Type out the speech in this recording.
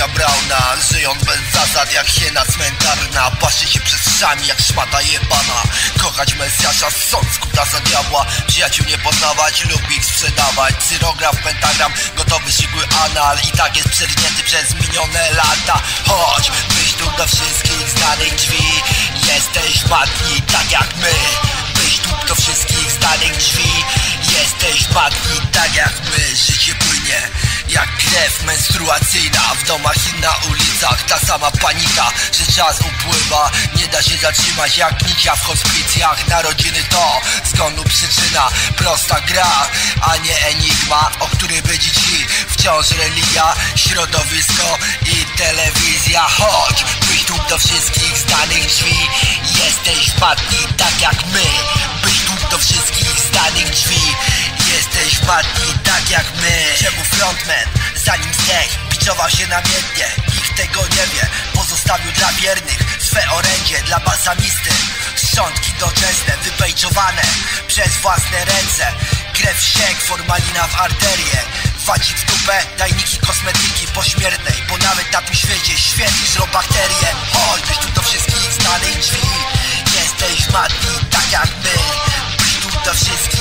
na Brauna. Żyjąc bez zasad jak hiena cmentarna. Paszczy się przez szami jak szmata jebana. Kochać Mesjasza, sąd skuta za diabła. Przyjaciół nie poznawać lub ich sprzedawać. Cyrograf, pentagram, gotowy siegły anal. I tak jest przernięty przez minione lata. Chodź, byś tu do wszystkich znanych drzwi. Jesteś matni tak jak my. Byś tu do wszystkich znanych drzwi. Jesteś matni tak jak my. Życie płynie jak krew menstruacyjna W domach i na ulicach ta sama panika Że czas upływa, nie da się zatrzymać Jak nicia w hospicjach Narodziny to zgonu przyczyna Prosta gra, a nie enigma O której będzie ci wciąż religia Środowisko i telewizja. Chodź, byś tu do wszystkich znanych drzwi Jesteś matni tak jak my Byś tu do wszystkich znanych drzwi Jesteś matni tak jak my. Czemu frontman zanim zdech Biczował się namiętnie, nikt tego nie wie Pozostawił dla wiernych swe orędzie Dla balsamisty. Szczątki doczesne Wypejczowane przez własne ręce. Krew siek, formalina w arterię Wadzi w dupę, tajniki kosmetyki pośmiertnej Bo nawet na tym świecie świetli żrą bakterie. Chodź, tu do wszystkich znanych drzwi. Jesteś matni tak jak my. Byś tu do wszystkich